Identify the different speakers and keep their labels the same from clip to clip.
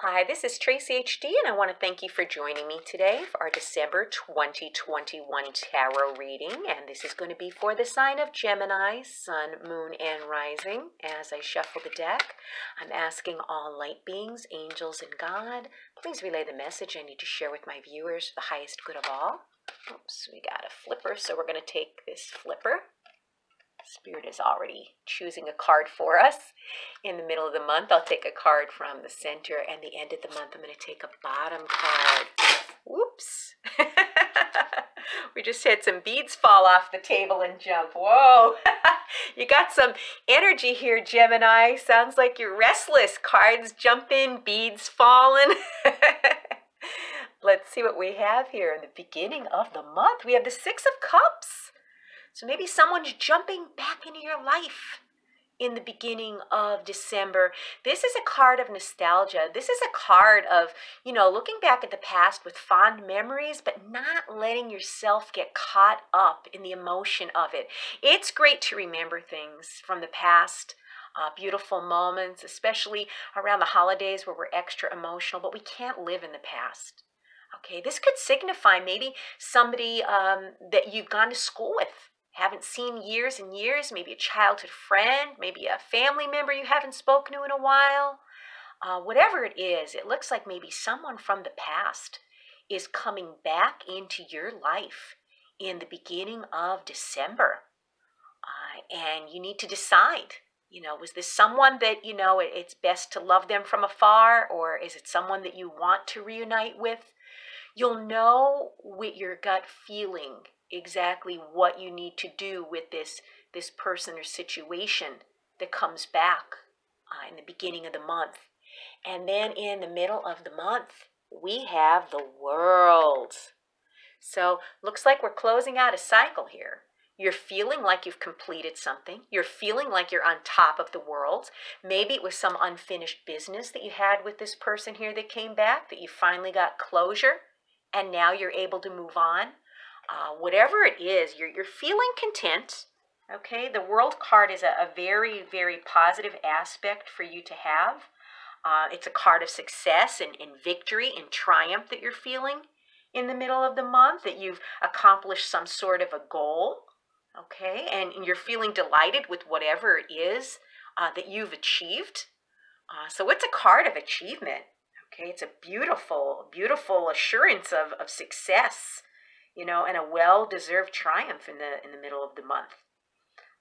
Speaker 1: Hi, this is Tracey HD, and I want to thank you for joining me today for our December 2021 tarot reading. And this is going to be for the sign of Gemini, Sun, Moon, and Rising. As I shuffle the deck, I'm asking all light beings, angels, and God, please relay the message I need to share with my viewers the highest good of all. Oops, we got a flipper, so we're going to take this flipper Spirit is already choosing a card for us. In the middle of the month, I'll take a card from the center, and the end of the month, I'm going to take a bottom card. Whoops. we just had some beads fall off the table and jump. Whoa. you got some energy here, Gemini. Sounds like you're restless. Cards jumping, beads falling. Let's see what we have here in the beginning of the month. We have the Six of Cups. So maybe someone's jumping back into your life in the beginning of December. This is a card of nostalgia. This is a card of, you know, looking back at the past with fond memories, but not letting yourself get caught up in the emotion of it. It's great to remember things from the past. Uh, beautiful moments, especially around the holidays where we're extra emotional, but we can't live in the past. Okay, this could signify maybe somebody um, that you've gone to school with haven't seen years and years, maybe a childhood friend, maybe a family member you haven't spoken to in a while. Uh, whatever it is, it looks like maybe someone from the past is coming back into your life in the beginning of December. Uh, and you need to decide, you know, was this someone that, you know, it's best to love them from afar, or is it someone that you want to reunite with? You'll know with your gut feeling exactly what you need to do with this this person or situation that comes back uh, in the beginning of the month. And then in the middle of the month, we have the world. So, looks like we're closing out a cycle here. You're feeling like you've completed something. You're feeling like you're on top of the world. Maybe it was some unfinished business that you had with this person here that came back, that you finally got closure, and now you're able to move on uh, whatever it is, you're, you're feeling content. Okay, the world card is a, a very, very positive aspect for you to have. Uh, it's a card of success and, and victory and triumph that you're feeling in the middle of the month, that you've accomplished some sort of a goal. Okay, and you're feeling delighted with whatever it is uh, that you've achieved. Uh, so it's a card of achievement. Okay, it's a beautiful, beautiful assurance of, of success you know, and a well-deserved triumph in the in the middle of the month.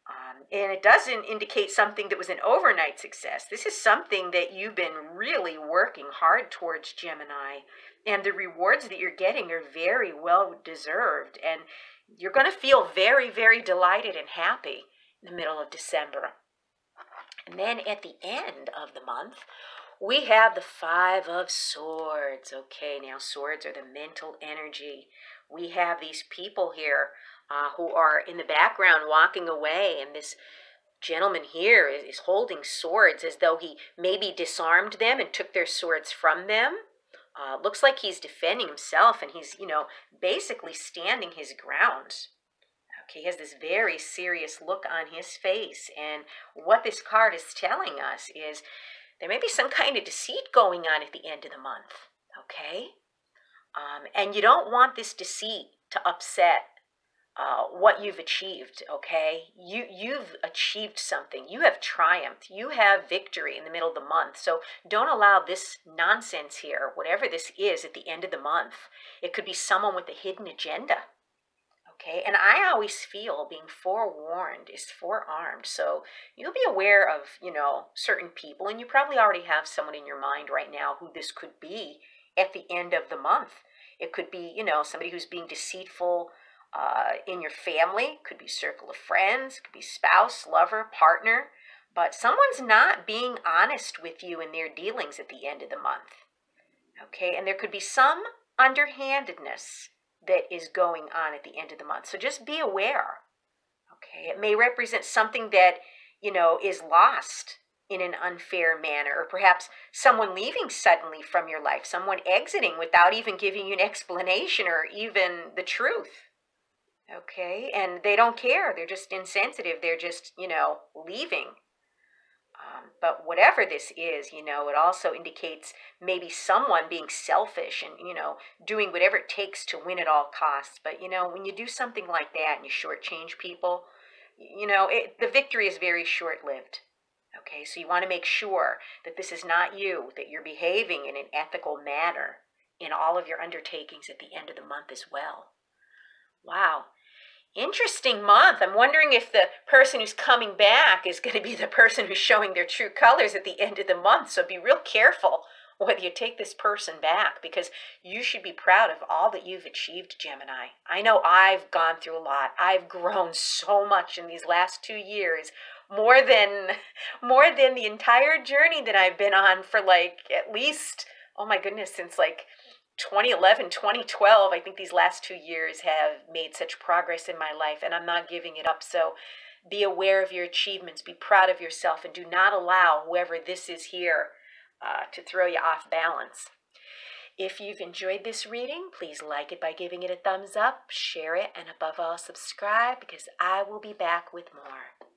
Speaker 1: Um, and it doesn't indicate something that was an overnight success. This is something that you've been really working hard towards, Gemini. And the rewards that you're getting are very well deserved. And you're going to feel very, very delighted and happy in the middle of December. And then at the end of the month, we have the Five of Swords. Okay, now swords are the mental energy we have these people here uh, who are in the background walking away, and this gentleman here is, is holding swords as though he maybe disarmed them and took their swords from them. Uh, looks like he's defending himself and he's, you know, basically standing his ground. Okay, he has this very serious look on his face. And what this card is telling us is there may be some kind of deceit going on at the end of the month. Okay? Um, and you don't want this deceit to upset uh, what you've achieved okay? You you've achieved something. You have triumphed. You have victory in the middle of the month. So don't allow this nonsense here whatever this is at the end of the month. It could be someone with a hidden agenda okay and i always feel being forewarned is forearmed so you'll be aware of you know certain people and you probably already have someone in your mind right now who this could be at the end of the month. It could be, you know, somebody who's being deceitful uh, in your family, could be circle of friends, could be spouse, lover, partner, but someone's not being honest with you in their dealings at the end of the month. Okay, and there could be some underhandedness that is going on at the end of the month. So just be aware. Okay, it may represent something that, you know, is lost in an unfair manner, or perhaps someone leaving suddenly from your life, someone exiting without even giving you an explanation or even the truth. Okay, and they don't care. They're just insensitive. They're just, you know, leaving. But whatever this is, you know, it also indicates maybe someone being selfish and, you know, doing whatever it takes to win at all costs. But, you know, when you do something like that and you shortchange people, you know, it, the victory is very short lived. Okay, so you want to make sure that this is not you, that you're behaving in an ethical manner in all of your undertakings at the end of the month as well. Wow. Interesting month. I'm wondering if the person who's coming back is going to be the person who's showing their true colors at the end of the month. So be real careful whether you take this person back because you should be proud of all that you've achieved, Gemini. I know I've gone through a lot. I've grown so much in these last 2 years, more than more than the entire journey that I've been on for like at least oh my goodness, since like 2011, 2012, I think these last two years have made such progress in my life, and I'm not giving it up. So be aware of your achievements, be proud of yourself, and do not allow whoever this is here uh, to throw you off balance. If you've enjoyed this reading, please like it by giving it a thumbs up, share it, and above all, subscribe because I will be back with more.